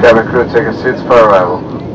Cabin crew, take a seats for arrival.